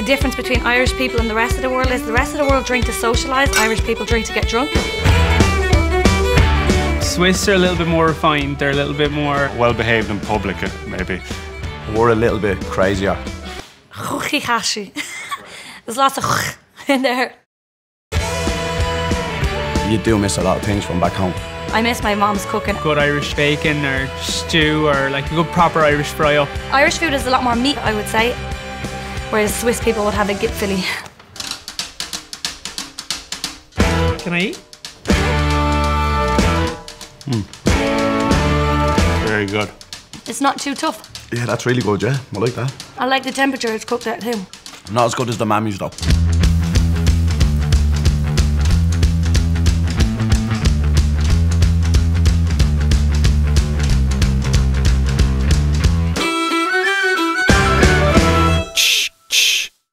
The difference between Irish people and the rest of the world is the rest of the world drink to socialise, Irish people drink to get drunk. Swiss are a little bit more refined, they're a little bit more. Well behaved in public, uh, maybe. We're a little bit crazier. There's lots of in there. You do miss a lot of things from back home. I miss my mom's cooking. Good Irish bacon or stew or like a good proper Irish fry up. Irish food is a lot more meat, I would say, whereas Swiss people would have a git filly. Can I eat? Hmm. Very good. It's not too tough. Yeah, that's really good, yeah. I like that. I like the temperature it's cooked at too. Not as good as the mammy's though.